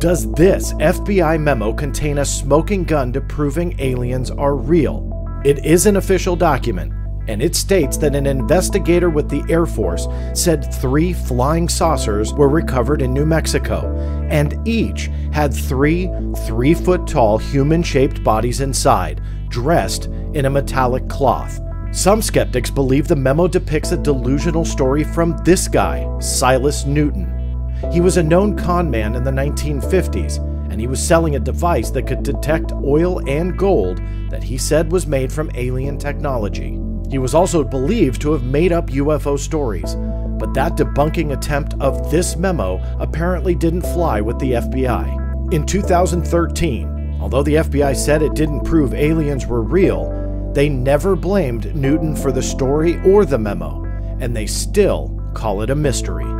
Does this FBI memo contain a smoking gun to proving aliens are real? It is an official document, and it states that an investigator with the Air Force said three flying saucers were recovered in New Mexico, and each had three three foot tall human shaped bodies inside, dressed in a metallic cloth. Some skeptics believe the memo depicts a delusional story from this guy, Silas Newton. He was a known con man in the 1950s, and he was selling a device that could detect oil and gold that he said was made from alien technology. He was also believed to have made up UFO stories, but that debunking attempt of this memo apparently didn't fly with the FBI. In 2013, although the FBI said it didn't prove aliens were real, they never blamed Newton for the story or the memo, and they still call it a mystery.